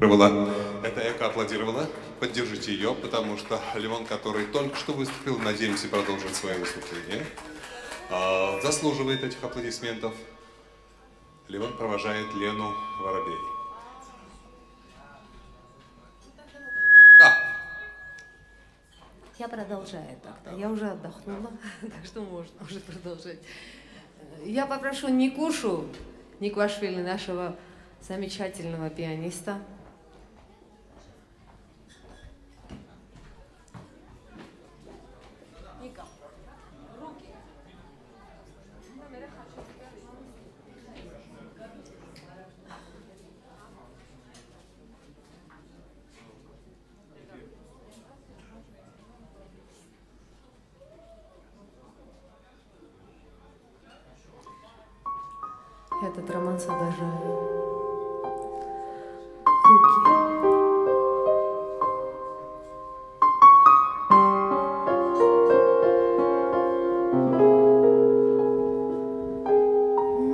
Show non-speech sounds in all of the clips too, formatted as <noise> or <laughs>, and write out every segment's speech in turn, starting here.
Это эко аплодировала. Поддержите ее, потому что Лимон, который только что выступил, надеемся, продолжит свое выступление, а, заслуживает этих аплодисментов. Лимон провожает Лену Воробей. Я продолжаю так-то. Я уже отдохнула, <laughs> так что можно уже продолжать. Я попрошу Никушу, Никвашвили, нашего замечательного пианиста, Этот романс обожаю. Руки.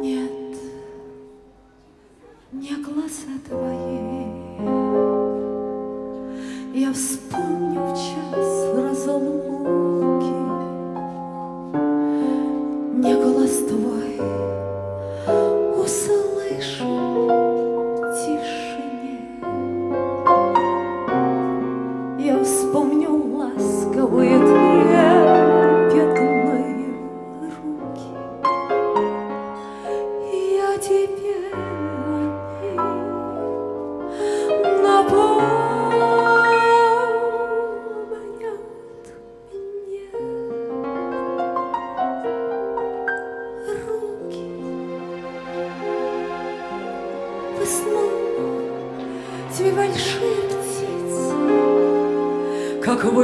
Нет, не глаза твои. Я вспомню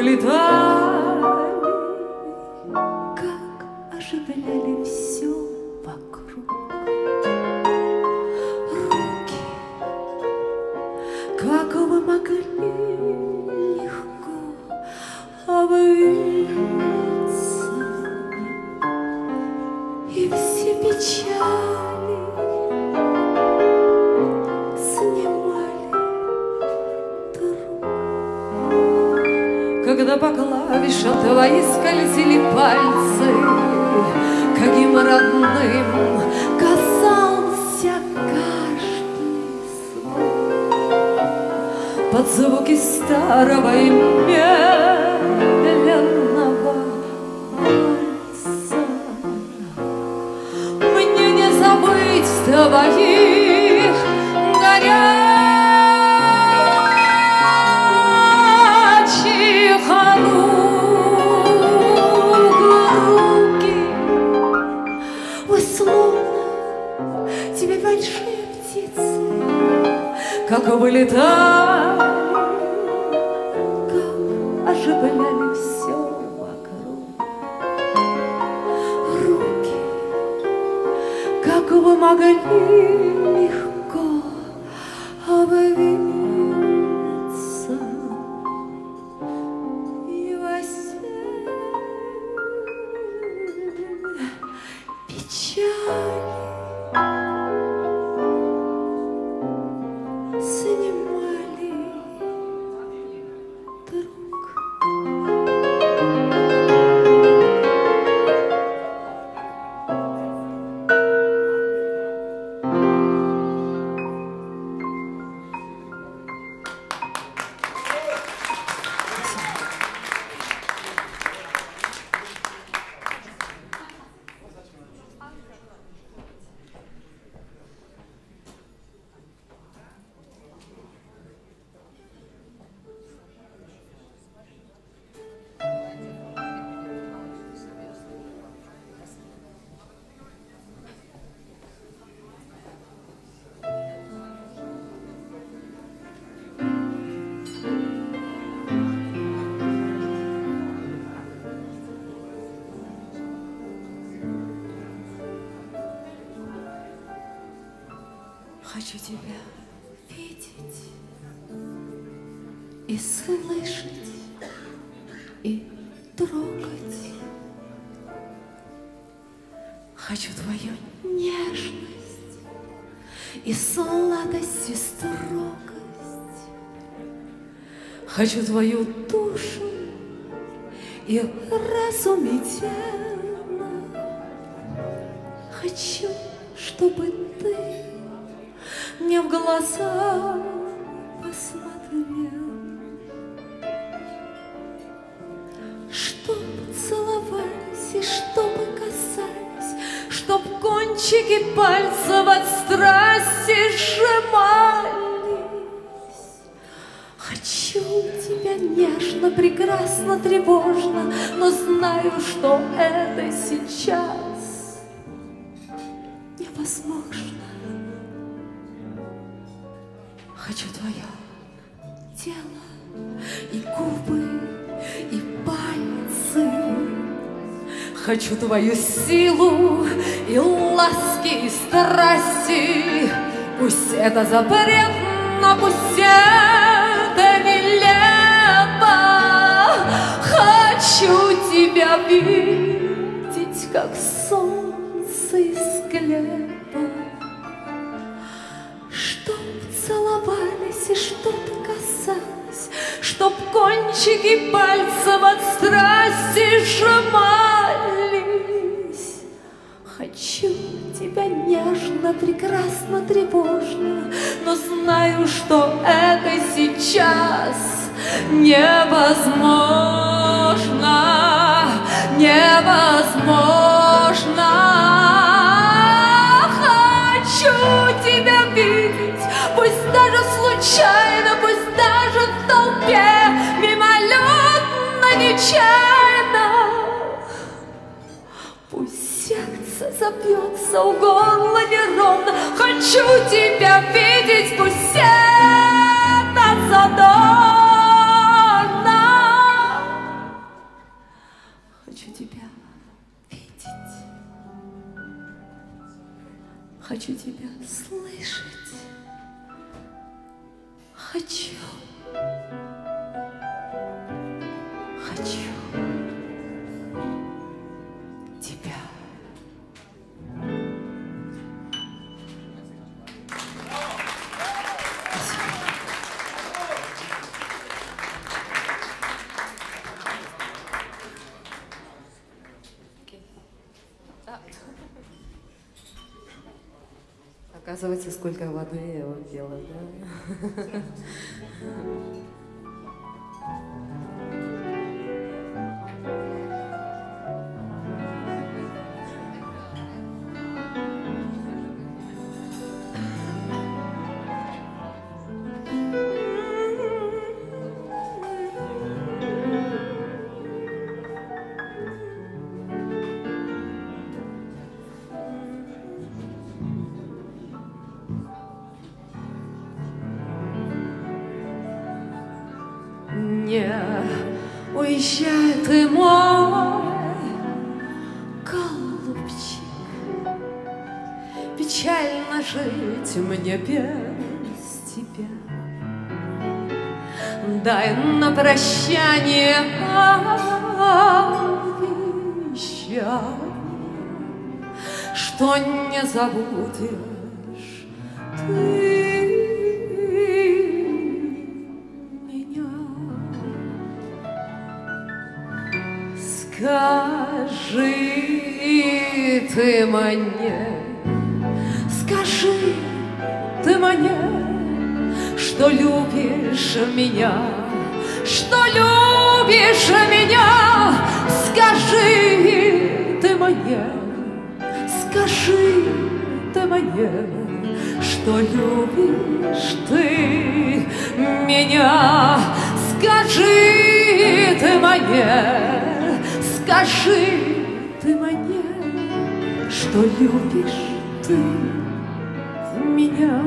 как вылетали, Когда по клавишам твои скользили пальцы, Каким родным казался каждый звук Под звуки старого и медленного вальса. Мне не забыть твоих Senhor. Хочу тебя видеть и слышать, и трогать. Хочу твою нежность и сладость, и строгость. Хочу твою душу и разум и Хочу, чтобы ты мне в глаза посмотрел, Чтоб целовались и чтобы касались, Чтоб кончики пальцев от страсти сжимали, Хочу тебя нежно, прекрасно, тревожно, Но знаю, что это сейчас невозможно. Хочу твое тело и губы, и пальцы. Хочу твою силу и ласки, и страсти. Пусть это запретно, пусть это нелепо. Хочу тебя видеть, как солнце из склепа. И что-то касались, Чтоб кончики пальцев от страсти сжимались. Хочу тебя нежно, прекрасно, тревожно, но знаю, что это сейчас невозможно, невозможно. Хочу тебя видеть, пусть даже случайно, пусть даже в толпе, мимолетно, нечаянно. Пусть сердце забьется у горла неровно, хочу тебя видеть, пусть это задорно. Оказывается, сколько воды я выпила, да? Мне без тебя. Дай на прощание обещание, Что не забудешь ты Скажи ты мне, скажи, ты мне, что любишь меня, что любишь меня, скажи ты мне, скажи ты мне, что любишь ты меня, скажи ты мне, скажи ты мне, что любишь ты меня.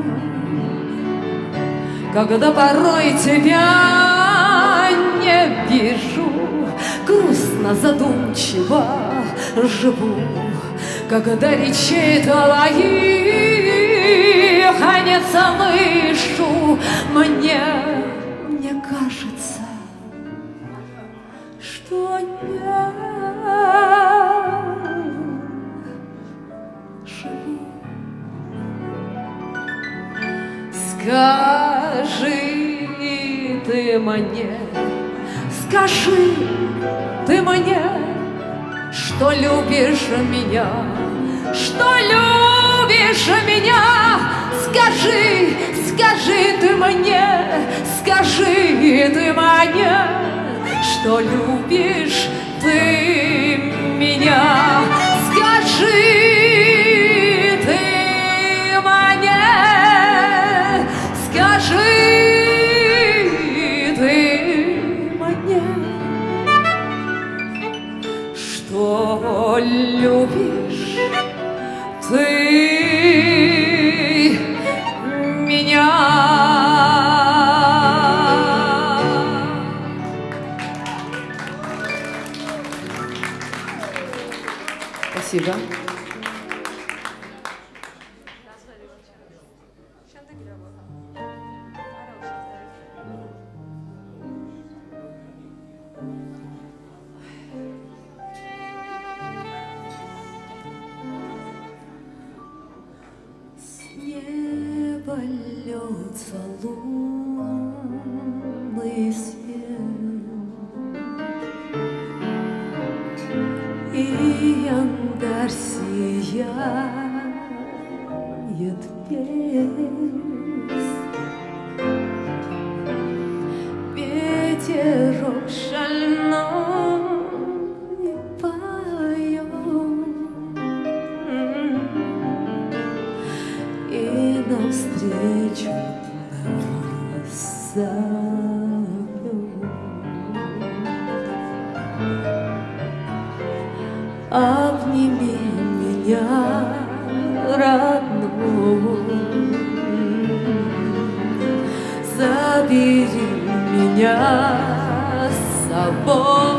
Когда порой тебя не вижу, грустно, задумчиво живу, когда речей твоих не слышу, мне, мне кажется, что нет. Скажи ты мне, скажи ты мне, что любишь меня, что любишь меня, скажи, скажи ты мне, скажи ты мне, что любишь ты меня, скажи. Любишь ты янтарь я пень. обидел меня собой.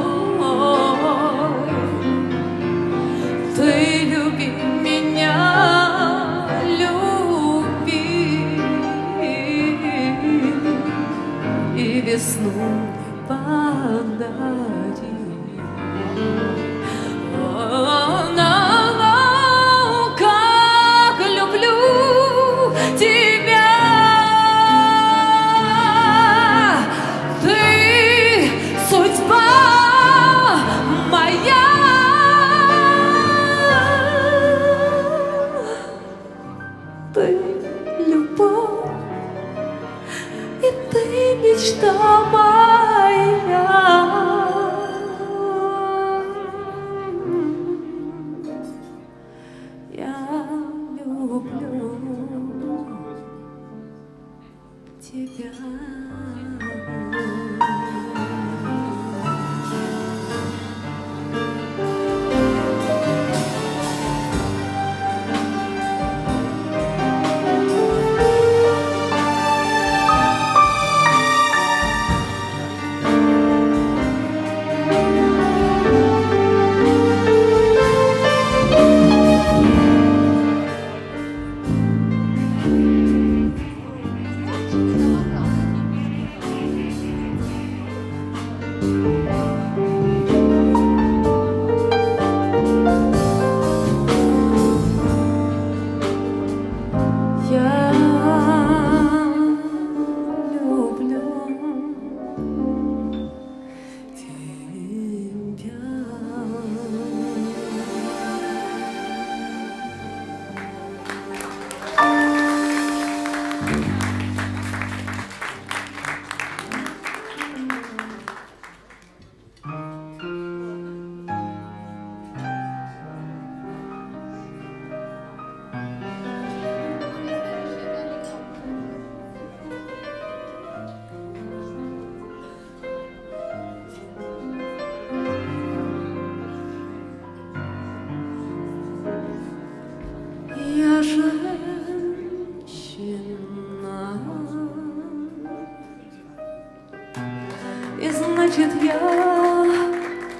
Значит, я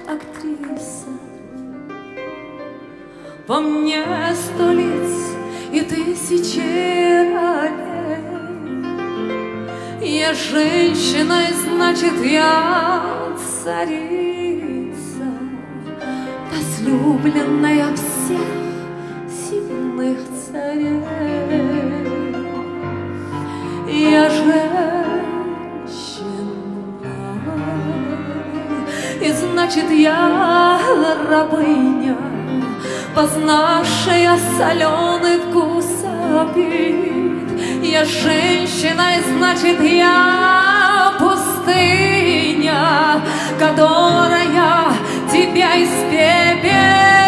актриса. Во мне сто лиц и тысячи ролей. Я женщина, и значит, я царица, возлюбленная всех земных царей. Я же значит я рабыня, Познавшая соленый вкус обид. Я женщина, и значит я пустыня, Которая тебя. Я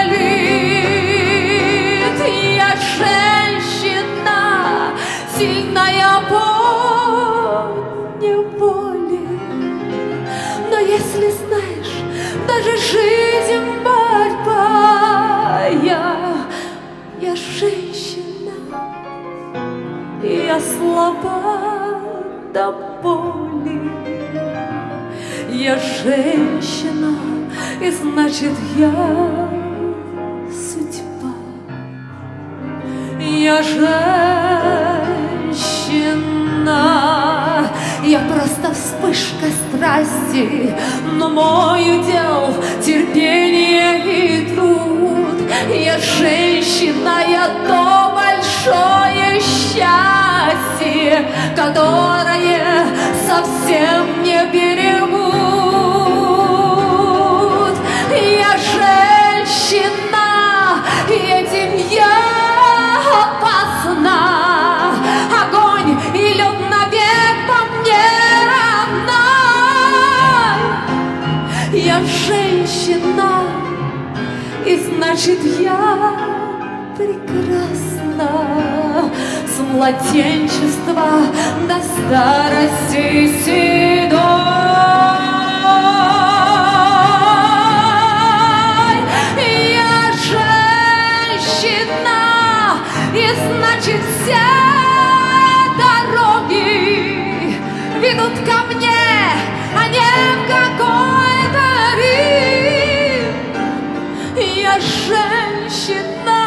слаба до боли. Я женщина, и значит я судьба. Я женщина, я просто вспышка страсти, но мой удел терпение и труд. Я женщина, я то большое счастье, которое совсем не берегут. Младенчества до старости седой Я женщина, и значит все дороги ведут ко мне, а не в какой-то Рим. Я женщина,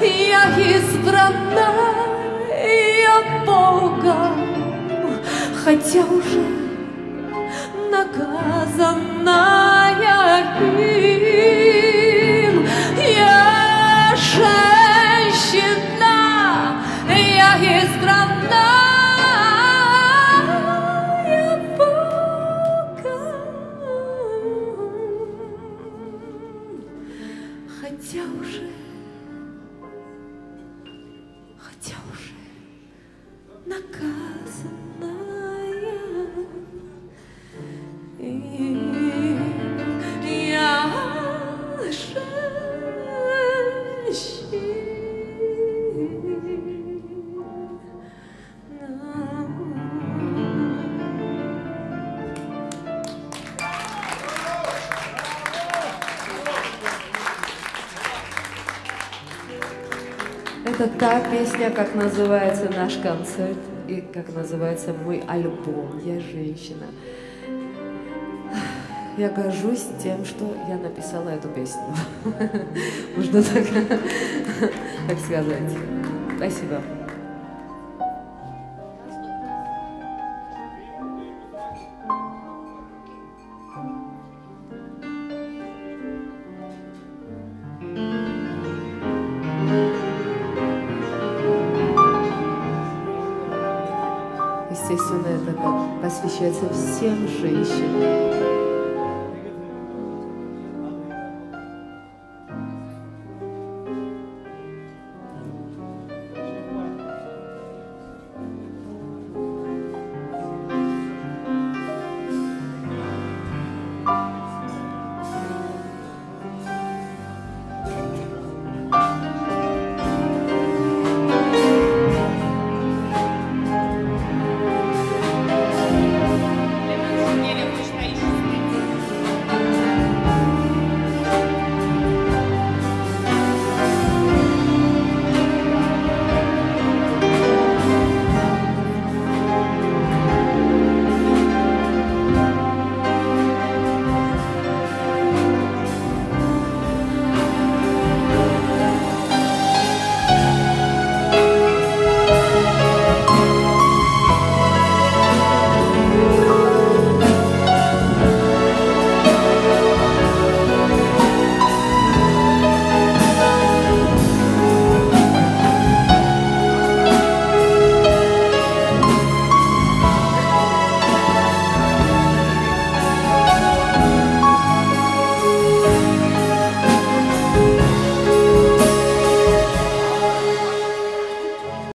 я избрана, Богом, хотя уже наказанная им. та песня, как называется наш концерт и как называется мой альбом «Я женщина». Я горжусь тем, что я написала эту песню. <laughs> Можно так, <laughs> так сказать. Спасибо. Посвящается всем женщинам.